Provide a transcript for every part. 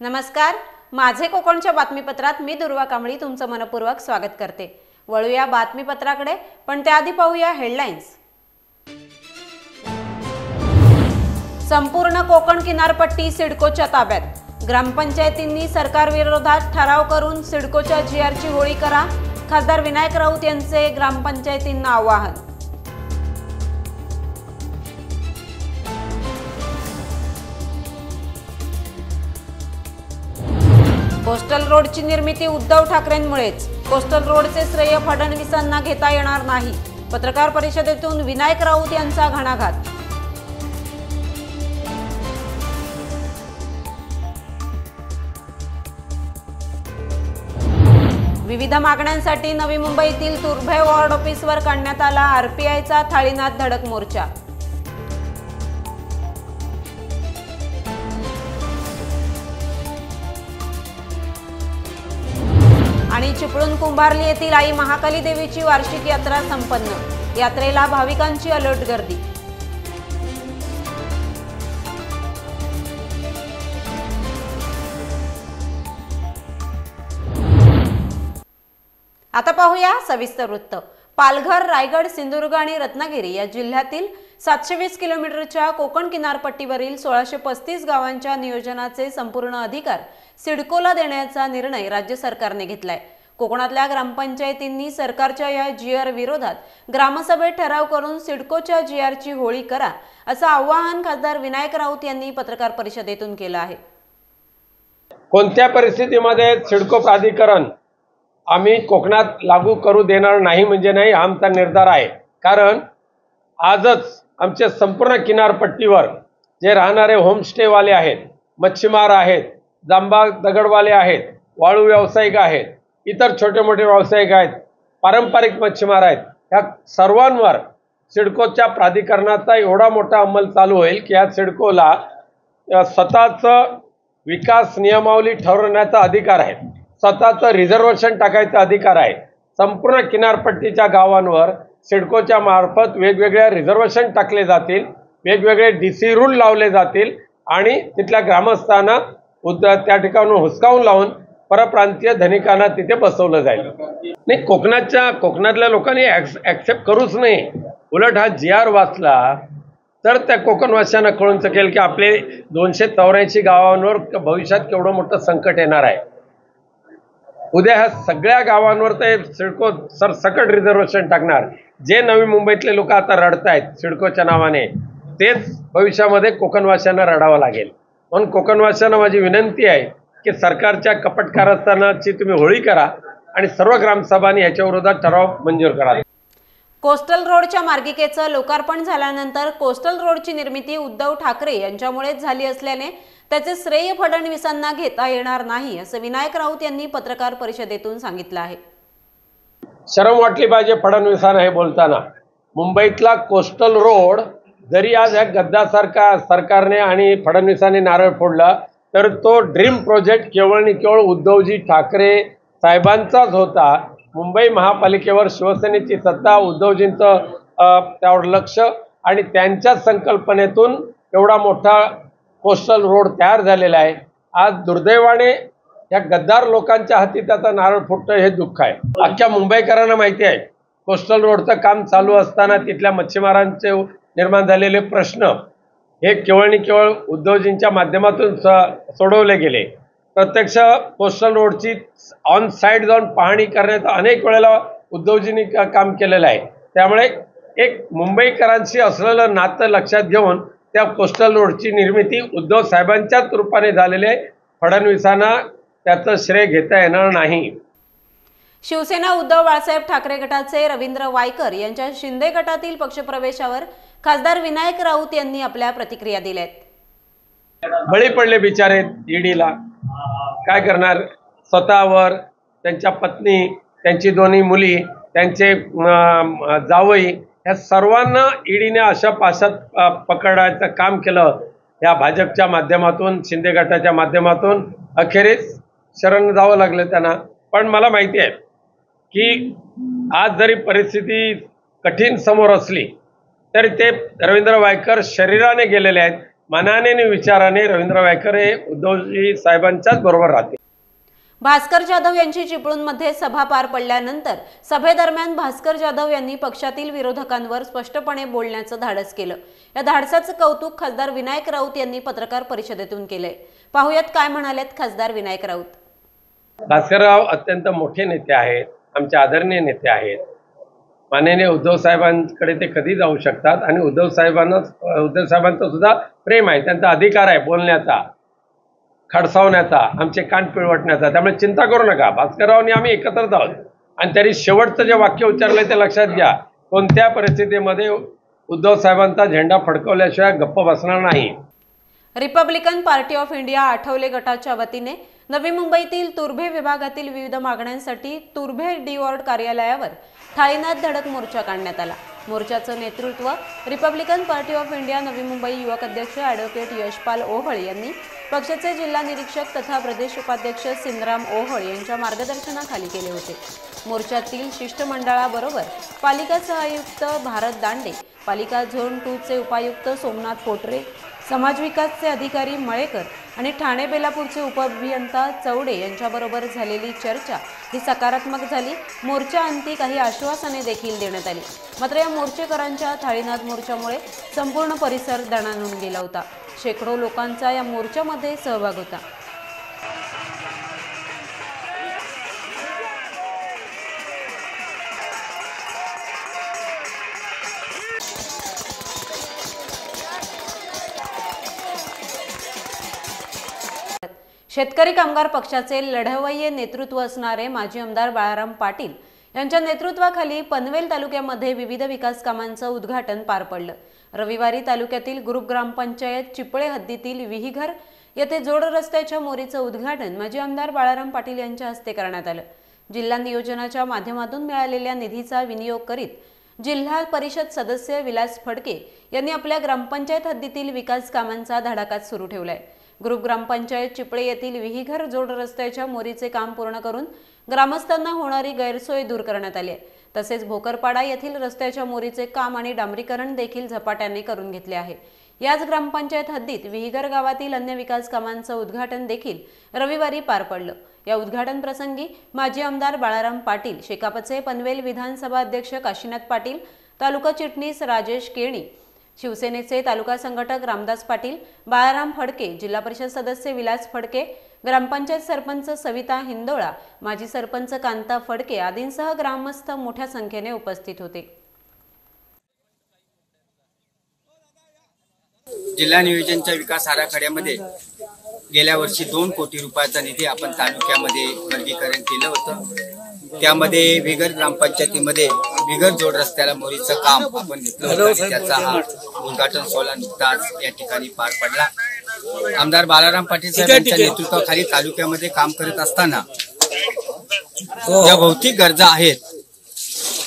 नमस्कार. माझे कोकणच्या बातमीपत्रात मी दुर्वा कांबळी तुमचं मनपूर्वक स्वागत करते. वळूया बातमीपत्राकडे पण त्याआधी पाहूया हेडलाईन्स. संपूर्ण कोकण किनारपट्टी सिडकोच्या ताब्यात. ग्रामपंचायतींनी सरकारविरोधात ठराव करून सिडकोच्या जीआरची होळी करा. खासदार विनायक राऊत यांचे ग्रामपंचायतींना आवाहन. कोस्टल रोडची निर्मिती उद्धव ठाकरेंमुळेच. कोस्टल रोडचे श्रेय फडणवीसांना घेता येणार नाही. पत्रकार परिषदेतून विनायक राऊत यांचा घणाघात. विविध मागण्यांसाठी नवी मुंबईतील तुर्भे वॉर्ड ऑफिसवर काढण्यात आला आरपीआयचा थाळीनाथ धडक मोर्चा. आणि चिपळूण कुंभारली येथील आई महाकाली देवीची वार्षिक यात्रा संपन्न. यात्रेला भाविकांची अलर्ट गर्दी. आता पाहूया सविस्तर वृत्त. पालघर रायगड सिंधुदुर्ग आणि रत्नागिरी या जिल्ह्यातील सातशे वीस किलोमीटरच्या कोकण किनारपट्टीवरील सोळाशे पस्तीस गावांच्या नियोजनाचे संपूर्ण अधिकार सिडकोला देण्याचा निर्णय राज्य सरकारने घेतलाय. कोकणातल्या ग्रामपंचायतींनी सरकारच्या या जीआर विरोधात ग्रामसभेत ठराव करून सिडकोच्या जीआरची होळी करा असं आवाहन खासदार विनायक राऊत यांनी पत्रकार परिषदेतून केलं आहे. कोणत्या परिस्थितीमध्ये सिडको प्राधिकरण आम्ही कोकणात लागू करू देणार नाही म्हणजे नाही हा आमचा निर्धार आहे. कारण आजच आमच्या संपूर्ण किनारपट्टीवर जे राहणारे होमस्टेवाले आहेत मच्छीमार आहेत जांबा दगडवाले आहेत वाळू व्यावसायिक आहेत इतर छोटे मोठे व्यावसायिक आहेत पारंपरिक मच्छीमार आहेत ह्या सर्वांवर सिडकोच्या प्राधिकरणाचा एवढा मोठा अंमल चालू होईल की या सिडकोला स्वतःचं विकास नियमावली ठरवण्याचा अधिकार आहे. स्वतःचं रिझर्वेशन टाकायचा अधिकार आहे. संपूर्ण किनारपट्टीच्या गावांवर सिडकोच्या मार्फत वेगवेगळ्या रिझर्वेशन टाकले जातील वेगवेगळे डी सी रूल लावले जातील आणि तिथल्या ग्रामस्थांना उद त्या ठिकाणून हुसकावून लावून परप्रांतीय धनिकांना तिथे बसवलं जाईल. नाही कोकणाच्या कोकणातल्या लोकांनी ॲक्सेप्ट करूच नाही. उलट हा जी आर वाचला तर त्या कोकणवासियांना कळून शकेल की आपले दोनशे चौऱ्याऐंशी गावांवर भविष्यात केवढं मोठं संकट येणार आहे. उद्या ह्या सगळ्या गावांवर ते सिडको सर सकट रिझर्वेशन टाकणार. जे नवी मुंबईतले लोक आता रडत आहेत सिडकोच्या नावाने तेच भविष्यामध्ये कोकणवासियांना रडावं लागेल. म्हणून कोकणवासियांना माझी विनंती आहे की सरकारच्या कपटकारस्थानाची तुम्ही होळी करा आणि सर्व ग्रामसभांनी याच्या विरोधात ठराव मंजूर करा. कोस्टल रोडच्या मार्गिकेचं लोकार्पण झाल्यानंतर कोस्टल रोडची निर्मिती उद्धव ठाकरे यांच्यामुळेच झाली असल्याने त्याचे श्रेय फडणवीसांना घेता येणार नाही असं विनायक राऊत यांनी पत्रकार परिषदेतून सांगितलं आहे. शरम वाटली पाहिजे फडणवीसांना हे बोलताना. मुंबईतला कोस्टल रोड जरी आज ह्या गद्दासारखा सरकारने आणि फडणवीसांनी नारळ फोडला तर तो ड्रीम प्रोजेक्ट केवळ आणि केवळ उद्धवजी ठाकरे साहेबांचाच होता. मुंबई महापालिकेवर शिवसेनेची सत्ता उद्धवजींचं त्यावर लक्ष आणि त्यांच्याच संकल्पनेतून एवढा मोठा कोस्टल रोड तयार झालेला आहे. आज दुर्दैवाने या गद्दार लोकांच्या हाती त्याचा नारळ फुटतं हे दुःख आहे. अख्ख्या मुंबईकरांना माहिती आहे कोस्टल रोडचं काम चालू असताना तिथल्या मच्छीमारांचे निर्माण झालेले प्रश्न हे केवळ आणि केवळ उद्धवजींच्या माध्यमातून स- सोडवले गेले. प्रत्यक्ष कोस्टल रोडची ऑन साईड जाऊन पाहणी करण्याचं अनेक वेळेला उद्धवजींनी का- काम केलेलं आहे. त्यामुळे एक मुंबईकरांशी असलेलं नातं लक्षात घेऊन त्या कोस्टल रोडची निर्मिती उद्धव साहेबांच्याच रूपाने झालेली आहे. फडणवीसांना त्याचं श्रेय घेता येणार नाही. शिवसेना उद्धव बाळासाहेब ठाकरे गटाचे रवींद्र वायकर यांच्या शिंदे गटातील पक्षप्रवेशावर खासदार विनायक राऊत यांनी आपल्या प्रतिक्रिया दिल्यात. बळी पडले बिचारे ईडीला काय करणार? स्वतःवर त्यांच्या पत्नी त्यांची दोन्ही मुली त्यांचे जावई ह्या सर्वांना ईडीने अशा पाशात पकडायचं काम केलं. या भाजपच्या माध्यमातून शिंदे गटाच्या माध्यमातून अखेरीस शरण जावं लागलं त्यांना. पण मला माहिती आहे की आज जरी परिस्थिती कठीण समोर असली तरी ते रवींद्र वायकर शरीराने गेलेले आहेत. मनाने आणि विचाराने रवींद्र वायकर हे उद्धवजी साहेबांच्याच बरोबर राहतील. भास्कर जाधव यांची चिपळूणमध्ये सभा पार पडल्यानंतर सभेदरम्यान भास्कर जाधव यांनी पक्षातील विरोधकांवर स्पष्टपणे बोलण्याचं धाडस केलं. या धाडसाचं कौतुक खासदार विनायक राऊत यांनी पत्रकार परिषदेतून केलंय. पाहुयात काय म्हणालेत खासदार विनायक राऊत. भास्करराव अत्यंत मोठे नेते आहेत आमचे आदरणीय नेते आहेत. माननीय उद्धव साहेबांकडे ते कधी जाऊ शकतात आणि उद्धव साहेबांना उद्धव साहेबांचं सुद्धा प्रेम आहे त्यांचा अधिकार आहे बोलण्याचा. खडसावण्याचा आमचे कान पिळवटण्याचा. त्यामुळे चिंता करू नका. भास्कररावनी आम्ही एकत्रच आहोत. आणि त्यांनी शेवटचं जे वाक्य उच्चारलंय ते लक्षात घ्या. कोणत्या परिस्थितीमध्ये उद्धव साहेबांचा झेंडा फडकवल्याशिवाय गप्प बसणार नाही? Republican party of India Athawale गटाच्या वतीने नवी मुंबईतील तुर्भे विभागातील विविध मागण्यांसाठी तुर्भे डिवॉर्ड कार्यालयावर थाळीनाथ धडक मोर्चा काढण्यात आला. मोर्चाचं नेतृत्व Republican party of India Navi Mumbai युवक अध्यक्ष ॲडव्होकेट यशपाल ओहळ यांनी पक्षाचे जिल्हा निरीक्षक तथा प्रदेश उपाध्यक्ष सिंदराम ओहळ यांच्या मार्गदर्शनाखाली केले होते. मोर्चातील शिष्टमंडळाबरोबर पालिका सहआयुक्त भारत दांडे पालिका झोन टूचे उपायुक्त सोमनाथ पोटरे समाज विकासचे अधिकारी मळेकर आणि ठाणे बेलापूरचे उपअभियंता चौडे यांच्याबरोबर झालेली चर्चा ही सकारात्मक झाली. मोर्चा अंती काही आश्वासने देखील देण्यात आली. मात्र या मोर्चेकरांच्या थाळीनाथ मोर्चामुळे संपूर्ण परिसर दणाणून गेला होता. शेकडो लोकांचा या मोर्चामध्ये सहभाग होता. शेतकरी कामगार पक्षाचे लढवय्ये नेतृत्व असणारे माजी आमदार बाळाराम पाटील यांच्या नेतृत्वाखाली पनवेल तालुक्यामध्ये विविध विकास कामांचं उद्घाटन पार पडलं. रविवारी तालुक्यातील ग्रुप ग्रामपंचायत चिपळे हद्दीतील विहीघर येथे जोड रस्त्याच्या मोरीचं उद्घाटन माजी आमदार बाळाराम पाटील यांच्या हस्ते करण्यात आलं. जिल्हा नियोजनाच्या माध्यमातून मिळालेल्या निधीचा विनियोग करीत जिल्हा परिषद सदस्य विलास फडके यांनी आपल्या ग्रामपंचायत हद्दीतील विकास कामांचा धडाकाच सुरू ठेवलाय. ग्रुप ग्रामपंचायत चिपळे येथील विहीघर जोड रस्त्याच्या मोरीचे काम पूर्ण करून ग्रामस्थांना होणारी गैरसोय दूर करण्यात आली आहे. तसेच भोकरपाडा येथील रस्त्याच्या मोरीचे काम आणि डांबरीकरण देखील झपाट्याने करून घेतले आहे. याच ग्रामपंचायत हद्दीत विहीघर गावातील अन्य विकास कामांचं उद्घाटन देखील रविवारी पार पडलं. या उद्घाटन प्रसंगी माजी आमदार बाळाराम पाटील शेकापचे पनवेल विधानसभा अध्यक्ष काशीनाथ पाटील तालुका चिटणीस राजेश केणी शिवसेनेचे तालुका संघटक रामदास पाटील बाळाराम फडके जिल्हा परिषद सदस्य विलास फडके ग्रामपंचायत सरपंच सविता हिंदोळा माजी सरपंच कांता फडके आदींसह ग्रामस्थ मोठ्या संख्येने उपस्थित होते. जिल्हा नियोजनच्या विकास आराखड्यामध्ये गेल्या वर्षी दोन कोटी रुपयाचा निधी आपण तालुक्यामध्ये वर्गीकरण केलं होतं. त्यामध्ये विगर ग्रामपंचायतीमध्ये विगर जोड रस्त्याला मोरीचं काम आपण घेतलं होतं. आणि त्याचा हा उद्घाटन सोहळा नुकताच या ठिकाणी पार पडला. आमदार बालाराम पाटील साहेब यांच्या नेतृत्वाखाली तालुक्यामध्ये काम करत असताना ज्या भौतिक गरजा आहेत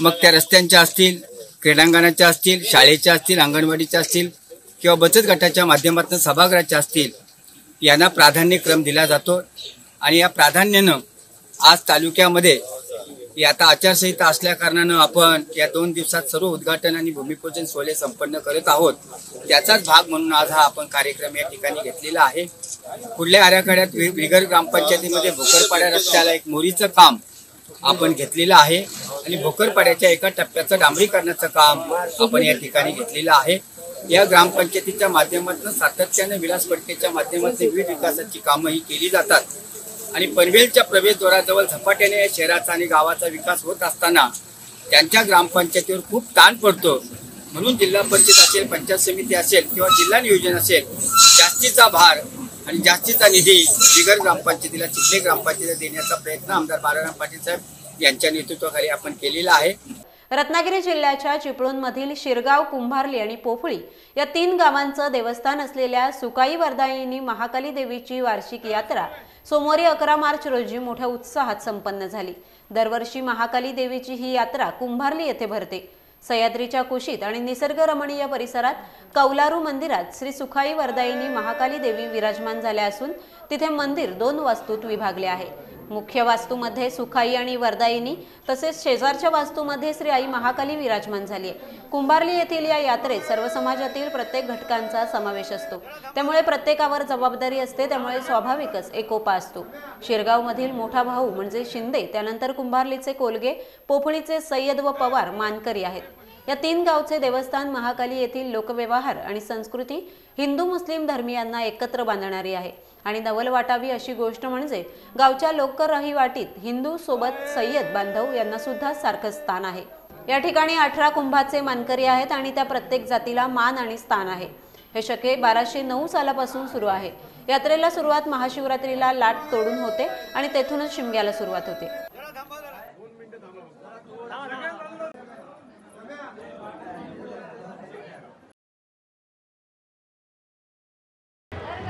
मग त्या रस्त्यांच्या असतील क्रीडांगणाच्या असतील शाळेच्या असतील अंगणवाडीच्या असतील किंवा बचत गटाच्या माध्यमातून सभागृहाच्या असतील यांना प्राधान्यक्रम दिला जातो. आणि या प्राधान्यानं आज तालुक्यामध्ये आता आचारसंहिता असल्या कारणानं आपण या दोन दिवसात सर्व उद्घाटन आणि भूमिपूजन सोहळे संपन्न करत आहोत. त्याचाच भाग म्हणून आज हा आपण कार्यक्रम या ठिकाणी घेतलेला आहे. पुढल्या आराखड्यात वि- विगर ग्रामपंचायतीमध्ये भोकरपाड्या रस्त्याला एक मोरीचं काम आपण घेतलेलं आहे आणि भोकरपाड्याच्या एका टप्प्याचं डांबरीकरणाचं काम आपण या ठिकाणी घेतलेलं आहे. या ग्रामपंचायतीच्या माध्यमातून सातत्याने विलास फडकेच्या माध्यमातून विविध विकासाची कामं ही केली जातात. आणि पनवेलच्या प्रवेशद्वाराजवळ झपाट्याने या शहराचा आणि गावाचा विकास होत असताना त्यांच्या ग्रामपंचायतीवर खूप ताण पडतो. म्हणून जिल्हा परिषद असेल पंचायत समिती असेल किंवा जिल्हा नियोजन असेल जास्तीचा भार आणि जास्तीचा निधी बिगर ग्रामपंचायतीला चिखले ग्रामपंचायतीला देण्याचा प्रयत्न आमदार बाळाराम पाटील साहेब यांच्या नेतृत्वाखाली आपण केलेला आहे. रत्नागिरी जिल्ह्याच्या चिपळूणमधील शिरगाव कुंभारली आणि पोफळी या तीन गावांचं देवस्थान असलेल्या सुकाई वरदायिनी महाकाली देवीची वार्षिक यात्रा सोमवारी अकरा मार्च रोजी मोठ्या उत्साहात संपन्न झाली. दरवर्षी महाकाली देवीची ही यात्रा कुंभारली येथे भरते. सह्याद्रीच्या कुशीत आणि निसर्गरमणीय परिसरात कौलारू मंदिरात श्री सुखाई वरदायिनी महाकाली देवी विराजमान झाल्या असून तिथे मंदिर दोन वास्तूत विभागले आहे. मुख्य वास्तूमध्ये सुखाई आणि वरदायिनी तसेच शेजारच्या वास्तूमध्ये श्री आई महाकाली विराजमान झाली आहे कुंभारली येथील या यात्रेत सर्व समाजातील प्रत्येक घटकांचा समावेश असतो. त्यामुळे प्रत्येकावर जबाबदारी असते त्यामुळे स्वाभाविकच एकोपा असतो. शिरगावमधील मोठा भाऊ म्हणजे शिंदे त्यानंतर कुंभारलीचे कोलगे पोफळीचे सय्यद व पवार मानकरी आहेत. या तीन गावचे देवस्थान महाकाली येथील लोकव्यवहार आणि संस्कृती हिंदू मुस्लिम धर्मियांना एकत्र बांधणारी आहे. आणि नवल वाटावी अशी गोष्ट म्हणजे गावच्या लोकर रहिवाटीत हिंदू सोबत सय्यद बांधव यांना सुद्धा सारखं स्थान आहे. या ठिकाणी अठरा कुंभाचे मानकरी आहेत आणि त्या प्रत्येक जातीला मान आणि स्थान आहे. हे शके बाराशे नऊ सालापासून सुरू आहे. यात्रेला सुरुवात महाशिवरात्रीला लाट तोडून होते आणि तेथूनच शिमग्याला सुरुवात होते.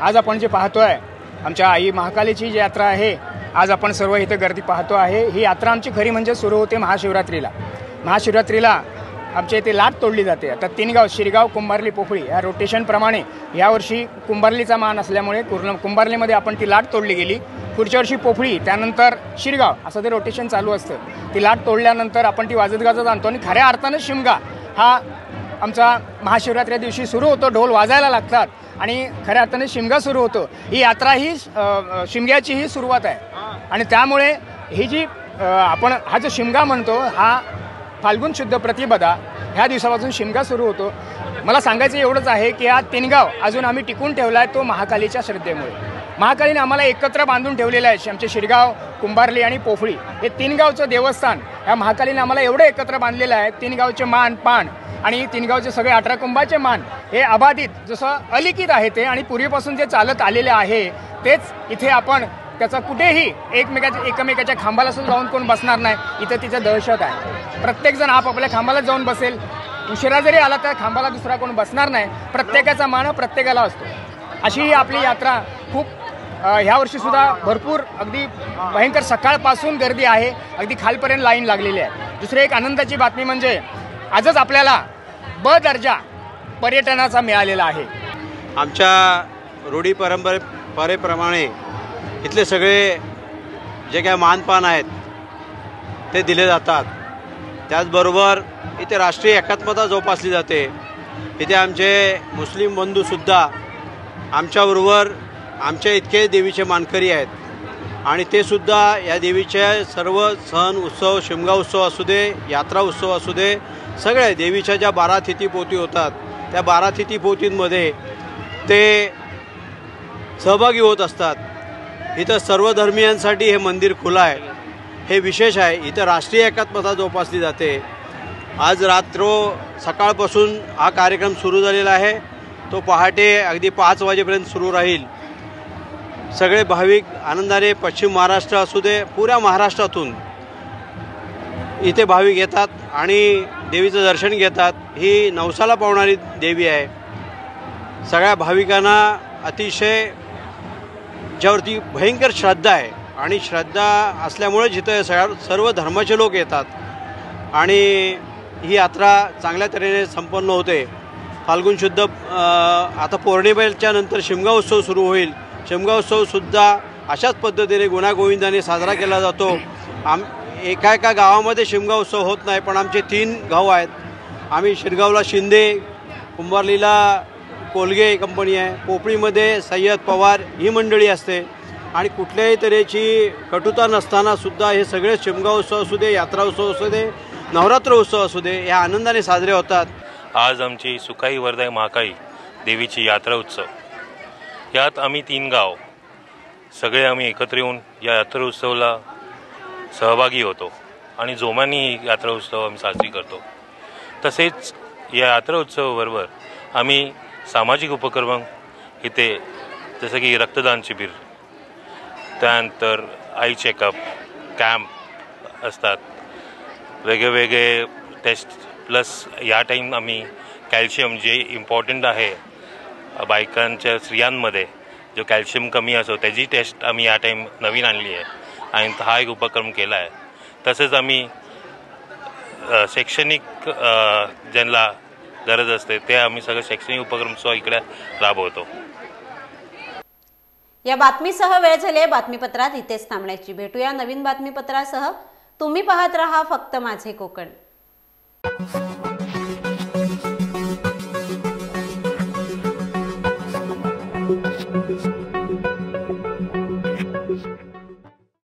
आज आपण जे पाहतोय आमच्या आई महाकालीची जी यात्रा आहे आज आपण सर्व इथं गर्दी पाहतो आहे. ही यात्रा आमची खरी म्हणजे सुरू होते महाशिवरात्रीला. महाशिवरात्रीला आमच्या इथे लाट तोडली जाते. आता तीनगाव शिरगाव कुंभारली पोफळी या रोटेशनप्रमाणे यावर्षी कुंभारलीचा मान असल्यामुळे पूर्ण कुंभारलीमध्ये आपण ती लाट तोडली गेली. पुढच्या वर्षी पोफळी त्यानंतर शिरगाव असं ते रोटेशन चालू असतं. ती लाट तोडल्यानंतर आपण ती वाजत गाजत आणतो आणि खऱ्या अर्थानं शिमगा हा आमचा महाशिवरात्री दिवशी सुरू होतो. ढोल वाजायला लागतात. आणि खऱ्या अर्थाने शिमगा सुरू होतो. ही यात्रा ही शिमग्याची ही सुरुवात आहे. आणि त्यामुळे ही जी आपण हा जो शिमगा म्हणतो हा फाल्गुन शुद्ध प्रतिपदा ह्या दिवसापासून शिमगा सुरू होतो. मला सांगायचं एवढंच आहे की हा तिनगाव अजून आम्ही टिकून ठेवला आहे तो महाकालीच्या श्रद्धेमुळे. महाकालीने आम्हाला एकत्र बांधून ठेवलेलं आहे. आमचे शिरगाव कुंभारली आणि पोफळी हे तीन गावचं देवस्थान ह्या महाकालीने आम्हाला एवढं एकत्र बांधलेलं आहे. तीन गावचे मान पान आणि तीन गावचे सगळे अठरा कुंभाचे मान हे अबाधित जसं अलिखित आहे ते आणि पूर्वीपासून जे चालत आलेले आहे तेच इथे आपण त्याचा कुठेही एकमेकाच्या एकमेकाच्या खांबाला सुद्धा जाऊन कोण बसणार नाही. इथं तिचं दहशत आहे. प्रत्येकजण आपापल्या खांबाला जाऊन बसेल. उशिरा जरी आला तर खांबाला दुसरा कोण बसणार नाही. प्रत्येकाचा मान प्रत्येकाला असतो. अशी ही आपली यात्रा खूप ह्या वर्षी सुद्धा भरपूर अगदी भयंकर सकाळपासून गर्दी आहे. अगदी खालपर्यंत लाईन लागलेली आहे. दुसरी एक आनंदाची बातमी म्हणजे आजच आपल्याला ब दर्जा पर्यटनाचा मिळालेला आहे. आमच्या रूढी परंपरे परेप्रमाणे इथले सगळे जे काय मानपान आहेत ते दिले जातात. त्याचबरोबर इथे राष्ट्रीय एकात्मता जोपासली जाते. इथे आमचे मुस्लिम बंधूसुद्धा आमच्याबरोबर आमच्या इतके देवीचे मानकरी आहेत. आणि ते सुद्धा या देवीचे सर्व सण उत्सव शिमगा उत्सव असू दे यात्रा उत्सव असू दे सगळ्या देवीच्या ज्या बारा तिथीपोती होतात त्या बारा तिथीपोतींमध्ये ते सहभागी होत असतात. इथं सर्व धर्मियांसाठी हे मंदिर खुलं आहे. हे विशेष आहे. इथं राष्ट्रीय एकात्मता जोपासली जाते. आज रात्र सकाळपासून हा कार्यक्रम सुरू झालेला आहे. तो पहाटे अगदी पाच वाजेपर्यंत सुरू राहील. सगळे भाविक आनंदाने पश्चिम महाराष्ट्र असू दे पुऱ्या महाराष्ट्रातून इथे भाविक येतात आणि देवीचं दर्शन घेतात. ही नवसाला पावणारी देवी आहे. सगळ्या भाविकांना अतिशय ज्यावरती भयंकर श्रद्धा आहे आणि श्रद्धा असल्यामुळे जिथं सगळ्या सर्व धर्माचे लोक येतात. आणि ही यात्रा चांगल्या तऱ्हेने संपन्न होते. फाल्गुन शुद्ध आता पौर्णिमेच्या नंतर शिमगा उत्सव सुरू होईल. शिमगा उत्सवसुद्धा अशाच पद्धतीने गुणागोविंदाने साजरा केला जातो. आम एका एका गावामध्ये शिमगा उत्सव होत नाही पण आमचे तीन गाव आहेत. आम्ही शिरगावला शिंदे कुंभारलीला कोलगे कंपनी आहे. पोपळीमध्ये सय्यद पवार ही मंडळी असते. आणि कुठल्याही तऱ्हेची कटुता नसताना सुद्धा हे सगळे शिमगा उत्सव असू दे यात्रा उत्सव असू दे नवरात्र उत्सव असू दे या आनंदाने साजरे होतात. आज आमची सुकाई वरदाय महाकाई देवीची यात्रा उत्सव. यात आम्ही तीन गाव. सगळे आम्ही एकत्र येऊन या यात्रा उत्सवाला सहभागी होतो आणि जोमाने ही यात्रा उत्सव आम्ही साजरी करतो. तसेच या यात्रा उत्सवाबरोबर आम्ही सामाजिक उपक्रम इथे जसं की रक्तदान शिबिर त्यानंतर आई चेकअप कॅम्प असतात. वेगळेवेगळे टेस्ट प्लस या टाईम आम्ही कॅल्शियम जे इम्पॉर्टंट आहे बायकांच्या स्त्रियांमध्ये जो कॅल्शियम कमी असो त्याची टेस्ट आम्ही या टाईम नवीन आणली आहे. आणि हा एक उपक्रम केला आहे. तसेच आम्ही शैक्षणिक ज्यांना गरज असते ते आम्ही सगळं शैक्षणिक उपक्रम सुद्धा इकडे राबवतो. या बातमीसह वेळ झाली आहे. बातमीपत्रात इथेच थांबण्याची. भेटूया नवीन बातमीपत्रासह. तुम्ही पाहत रहा फक्त माझे कोकण.